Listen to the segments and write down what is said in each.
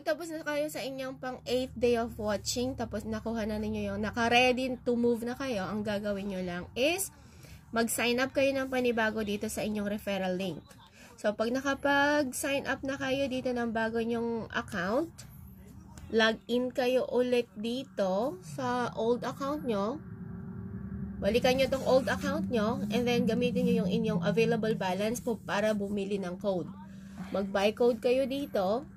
kapag na kayo sa inyong pang 8th day of watching, tapos nakuha na ninyo yung naka-ready to move na kayo, ang gagawin nyo lang is mag-sign up kayo ng panibago dito sa inyong referral link. So, pag nakapag-sign up na kayo dito ng bago nyong account, log in kayo ulit dito sa old account nyo. Balikan nyo tong old account nyo and then gamitin nyo yung inyong available balance po para bumili ng code. Mag-buy code kayo dito.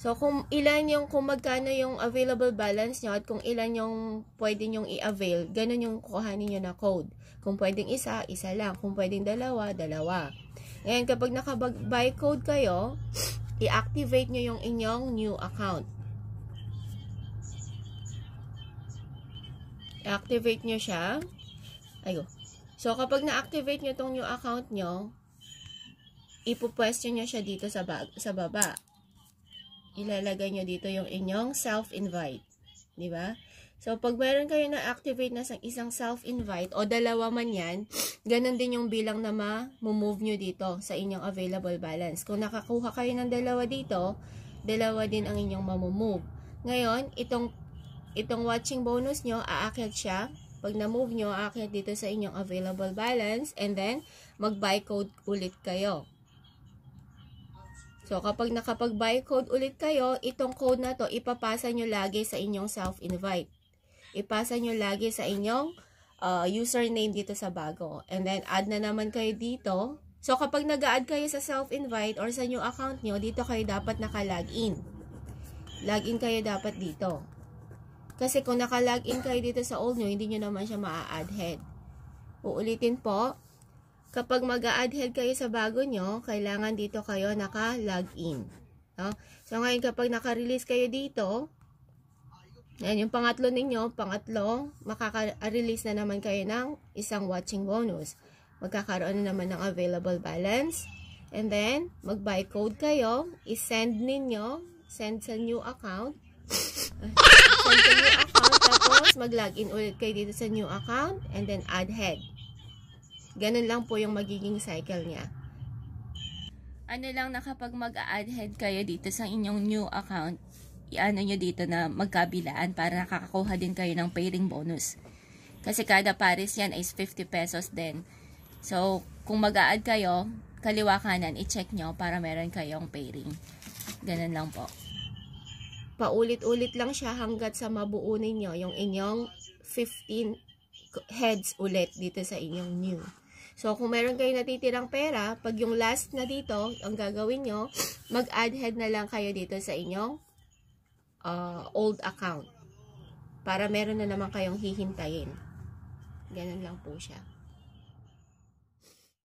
So, kung ilan yung, kung magkano yung available balance nyo at kung ilan yung pwede nyong i-avail, ganun yung kuhanin nyo na code. Kung pwedeng isa, isa lang. Kung pwedeng dalawa, dalawa. Ngayon, kapag naka-buy code kayo, i-activate nyo yung inyong new account. I-activate nyo siya. Ayo. So, kapag na-activate nyo tong new account nyo, ipo-question nyo siya dito sa, sa baba. Ilalagay nyo dito yung inyong self-invite. Di ba? So, pag meron kayo na-activate na isang self-invite o dalawa man yan, ganun din yung bilang na ma-move nyo dito sa inyong available balance. Kung nakakuha kayo ng dalawa dito, dalawa din ang inyong mamumove. Ngayon, itong, itong watching bonus nyo, aakyat siya. Pag na-move nyo, aakyat dito sa inyong available balance and then, mag-buy code ulit kayo. So, kapag nakapag-buy code ulit kayo, itong code na to, ipapasa nyo lagi sa inyong self-invite. Ipasa nyo lagi sa inyong uh, username dito sa bago. And then, add na naman kayo dito. So, kapag nag-add kayo sa self-invite or sa new account nyo, dito kayo dapat naka-login. Login kayo dapat dito. Kasi kung naka-login kayo dito sa old nyo, hindi nyo naman siya maa-add head. Uulitin po, kapag mag-add head kayo sa bago nyo, kailangan dito kayo naka-login. No? So, ngayon kapag naka-release kayo dito, yan, yung pangatlo ninyo, pangatlo, makaka-release na naman kayo ng isang watching bonus. Magkakaroon na naman ng available balance. And then, mag-buy code kayo, isend ninyo, send sa new account. send sa new account, tapos mag-login ulit kayo dito sa new account, and then add head. Ganun lang po yung magiging cycle niya. Ano lang na kapag mag-add head kayo dito sa inyong new account, iano nyo dito na magkabilaan para nakakakuha din kayo ng pairing bonus. Kasi kada pares yan is 50 pesos din. So, kung mag-a-add kayo, kaliwa kanan, i-check nyo para meron kayong pairing. Ganun lang po. Paulit-ulit lang siya hanggat sa mabuo ninyo yung inyong 15 heads ulit dito sa inyong new. So, kung meron kayong natitirang pera, pag yung last na dito, ang gagawin nyo, mag-add head na lang kayo dito sa inyong uh, old account. Para meron na naman kayong hihintayin. Ganun lang po siya.